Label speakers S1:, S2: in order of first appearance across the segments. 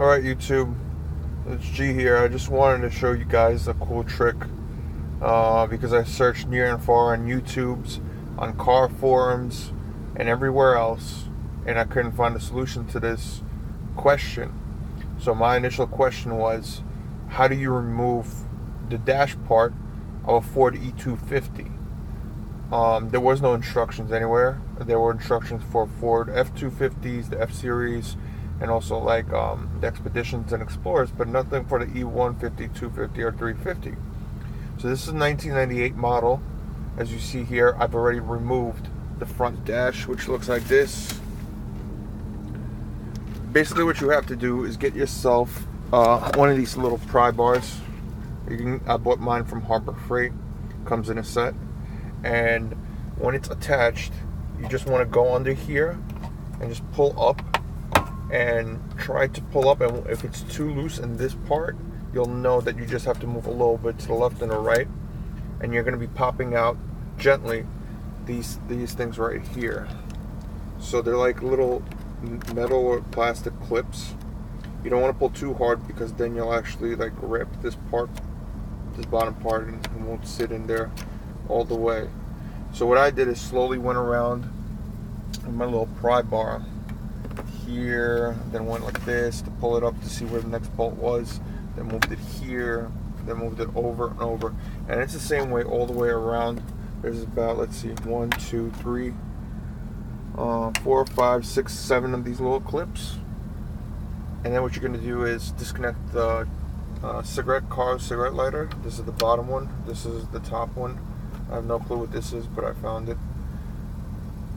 S1: Alright YouTube, it's G here. I just wanted to show you guys a cool trick uh, because I searched near and far on YouTube's, on car forums, and everywhere else and I couldn't find a solution to this question. So my initial question was, how do you remove the dash part of a Ford E250? Um, there was no instructions anywhere. There were instructions for Ford F250s, the F Series, and also like um, the Expeditions and Explorers, but nothing for the E150, 250, or 350. So this is a 1998 model. As you see here, I've already removed the front dash, which looks like this. Basically, what you have to do is get yourself uh, one of these little pry bars. Can, I bought mine from Harbor Freight. Comes in a set and when it's attached you just want to go under here and just pull up and try to pull up and if it's too loose in this part you'll know that you just have to move a little bit to the left and the right and you're going to be popping out gently these these things right here. So they're like little metal or plastic clips. You don't want to pull too hard because then you'll actually like rip this part this bottom part and it won't sit in there all the way. So what I did is slowly went around with my little pry bar here, then went like this to pull it up to see where the next bolt was, then moved it here, then moved it over and over. And it's the same way all the way around. There's about, let's see, one, two, three, uh, four, five, six, seven of these little clips. And then what you're gonna do is disconnect the uh, cigarette car cigarette lighter. This is the bottom one. This is the top one. I have no clue what this is, but I found it.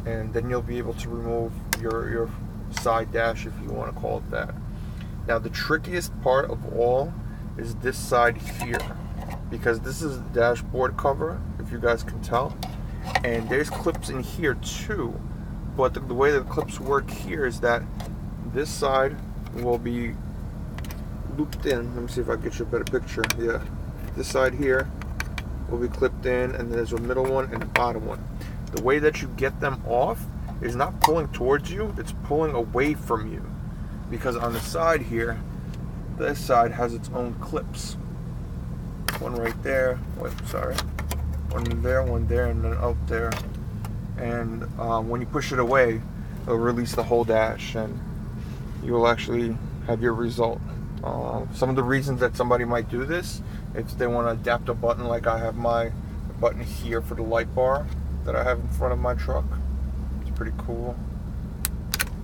S1: And then you'll be able to remove your, your side dash if you want to call it that. Now the trickiest part of all is this side here because this is the dashboard cover if you guys can tell and there's clips in here too but the, the way the clips work here is that this side will be looped in let me see if I get you a better picture yeah this side here will be clipped in and there's a middle one and a bottom one. The way that you get them off is not pulling towards you, it's pulling away from you. Because on the side here, this side has its own clips. One right there, wait, sorry. One there, one there, and then up there. And um, when you push it away, it'll release the whole dash and you will actually have your result. Uh, some of the reasons that somebody might do this, if they want to adapt a button like I have my button here for the light bar that I have in front of my truck. Pretty cool.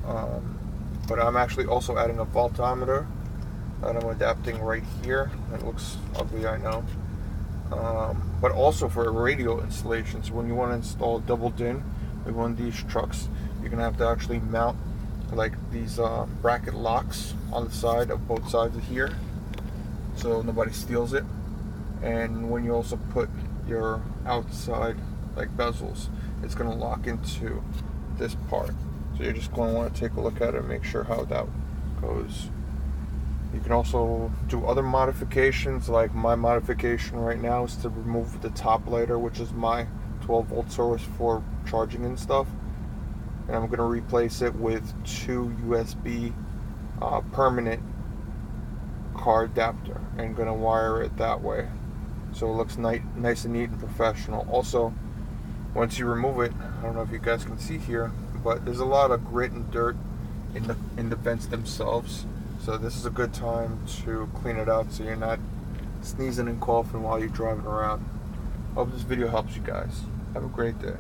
S1: Um, but I'm actually also adding a voltometer that I'm adapting right here. It looks ugly, I know. Um, but also for a radio installations, when you want to install a double DIN with one of these trucks, you're going to have to actually mount like these uh, bracket locks on the side of both sides of here so nobody steals it and when you also put your outside like bezels it's going to lock into this part. So you're just going to want to take a look at it and make sure how that goes. You can also do other modifications like my modification right now is to remove the top lighter which is my 12 volt source for charging and stuff. And I'm going to replace it with two USB uh, permanent car adapter and going to wire it that way. So it looks nice, nice and neat and professional. Also once you remove it I don't know if you guys can see here but there's a lot of grit and dirt in the in the vents themselves. So this is a good time to clean it out so you're not sneezing and coughing while you're driving around. Hope this video helps you guys. Have a great day